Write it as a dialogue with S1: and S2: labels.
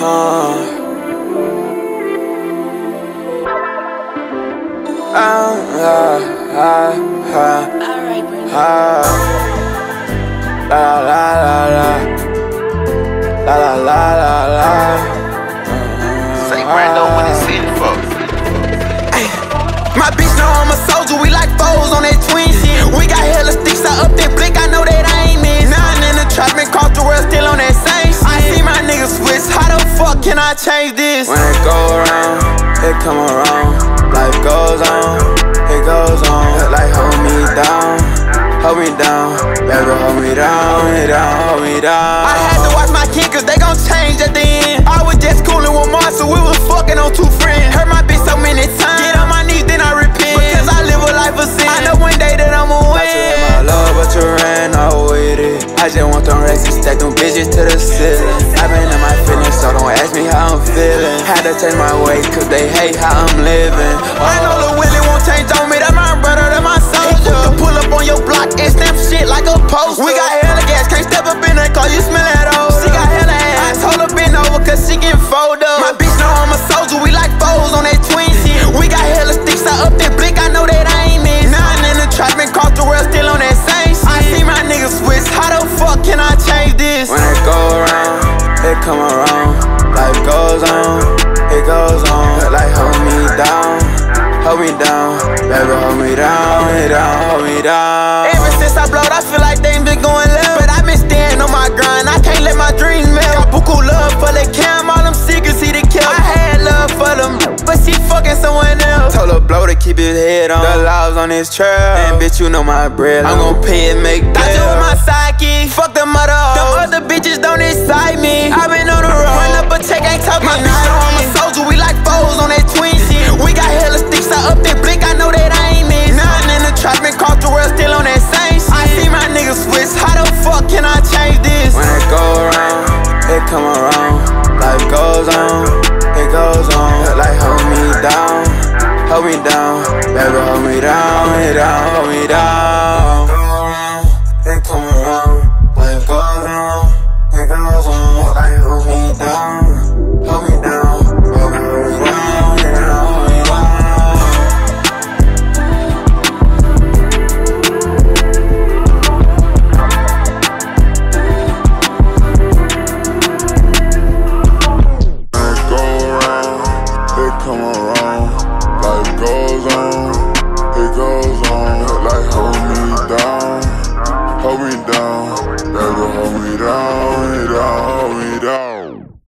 S1: huh. Ah, ah, ah, ah. La la la la. La la la la la.
S2: Say Brando when it's in for.
S1: My bitch know I'm a soldier, we like foes on that twin shit. We got hella sticks, I up that can I change this? When it go around, it come around. Life goes on, it goes on. Like hold me down, hold me down. Baby, hold me down, hold me down, hold me down. I had to watch my kid, cause they gon' change at the end. I was just coolin' with Mars, so we was fucking on two friends. Heard my bitch so many times. Get on my knees, then I repent. Because I live a life of sin. I know one day that I'ma win. You in my love, but you ran off with it. I just want them racks and stack them bitches to the ceiling. How I'm feeling. Had to change my ways, cause they hate how I'm living. I know Lil Willie won't change on me, that my brother, that my soldier. To pull up on your block and snap shit like a poster. We got hella gas, can't step up in that car, you smell that old. She got hella ass, I told her bend over, cause she get fold up. My bitch know I'm a soldier, we like foes on that twin shit. We got hella sticks, I up that blick, I know that I ain't miss. Nine in the trap, been caught the world still on that same shit. I see my niggas switch, how the fuck can I change this? When it go around, it come around. Life goes on, it goes on. Like hold me down, hold me down. Baby, hold me down, hold me down, hold me down. Ever since I blowed, I feel like things been going left. But i been standing on my grind, I can't let my dreams melt. Got buku love for the cam, all them secrets he done kept. I had love for them, but she fucking someone else. Told her blow to keep his head on. The laws on his trail. And bitch, you know my bread. I'm gon' pay it, make that. you with my sidekick. Fuck them other hoes. Them other bitches goes on, it goes